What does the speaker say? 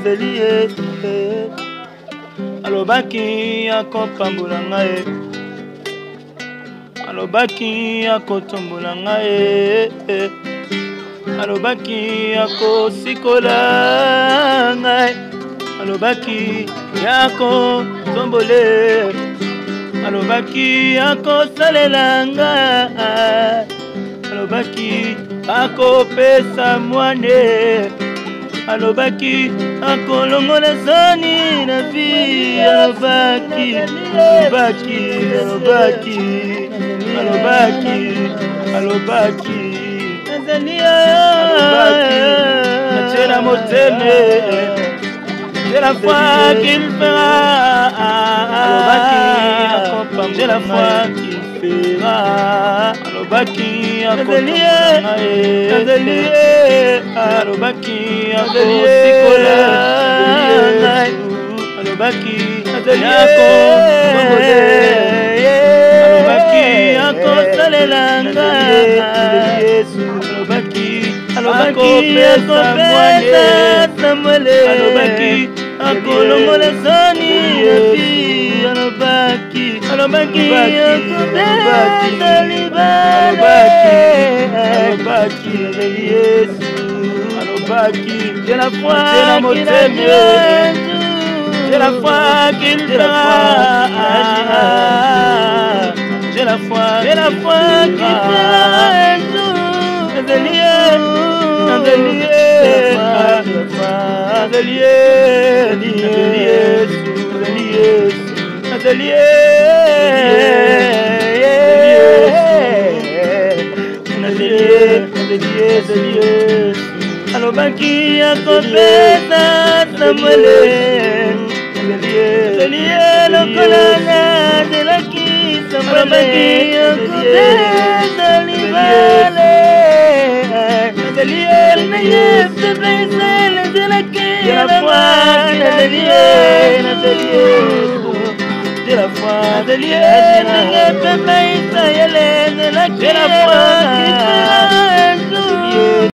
asepeli ye alobaki akopambola ngai alobaki akotombola ngai alobaki akosikola ngai alobaki yakotombole alobaki akosalela ngai alobaki akopesa mwane alobaki akolongola soni na vi alobaki alobaki alobaki alobaki alobaki ezali atie na moteme J'ai la foi qu'il fera. J'ai la foi qu'il fera. Alobaki, Alobaki, Alobaki. alobaki alobaki alobaki akosalela ngaalobaki alobaki akopesa samuele alobaki akolongola soni epi alobaki alobaki akopesa libale alobaki J'ai la foi la motema J'ai la foi qu'il fera J'ai la foi J'ai la foi qu'il fera Nadelier Nadelier Slovaquia completa Samuel con la de la quinta de la La de la la De la